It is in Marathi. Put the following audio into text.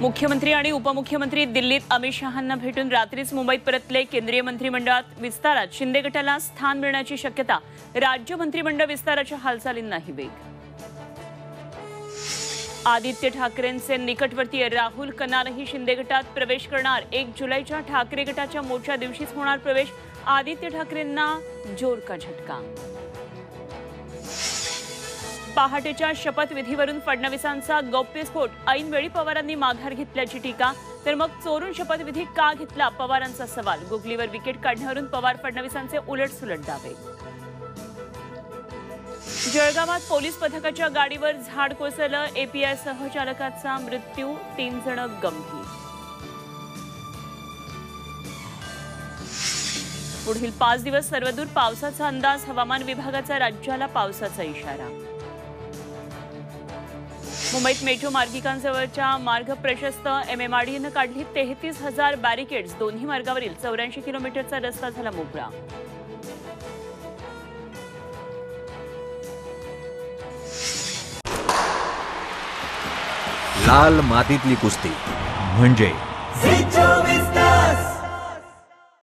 मुख्यमंत्री आणि उपमुख्यमंत्री दिल्लीत अमित शहांना भेटून रात्रीच मुंबईत परतले. केंद्रीय मंत्रिमंडळात विस्तारात. शिंदे गटाला स्थान मिळण्याची शक्यता. राज्य मंत्रिमंडळ विस्ताराच्या हालचालींनाही वेग. आदित्य ठाकरेंचे निकटवर्तीय राहुल कनालही शिंदे गटात प्रवेश करणार. एक जुलैच्या ठाकरे गटाच्या मोर्चा दिवशीच होणार प्रवेश. आदित्य ठाकरेंना जोर का झटका. पहाटेच्या शपथविधीवरून फडणवीसांचा गौप्यस्फोट ऐनवेळी पवारांनी माघार घेतल्याची टीका. तर मग चोरून शपथविधी का घेतला पवारांचा सवाल? गुगलीवर विकेट काढण्यावरून पवार फडणवीसांचे उलटसुलट दावे. जळगावात पोलीस पथकाच्या गाडीवर झाड कोसळलं. एपीआय सहचालकाचा मृत्यू. तीन जण गंभीर. पुढील पाच दिवस सर्वदूर पावसाचा अंदाज. हवामान विभागाचा राज्याला पावसाचा इशारा. मुंबईत मेट्रो मार्गिकांजवळच्या मार्ग प्रशस्त एमएमआरडीनं काढली तेहतीस हजार बॅरिकेड्स. दोन्ही मार्गावरील चौऱ्याऐंशी किलोमीटरचा रस्ता झाला मोकळा. लाल मातीतली कुस्ती. म्हणजे